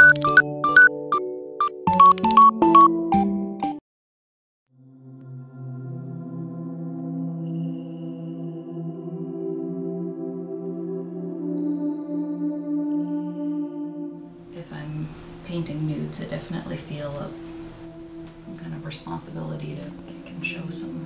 If I'm painting nudes, I definitely feel a kind of responsibility to show some